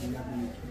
Thank you.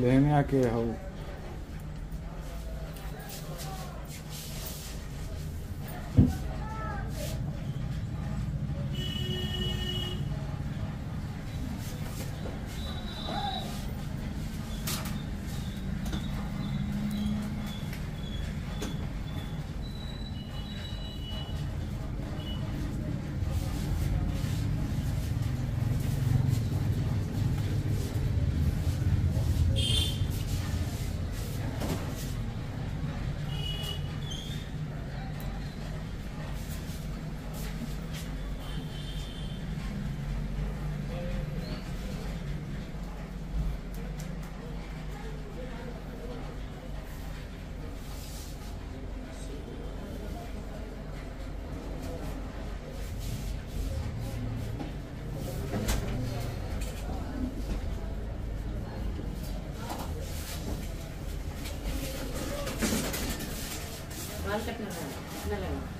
लेने आके हूँ। Check na lang. Na lang.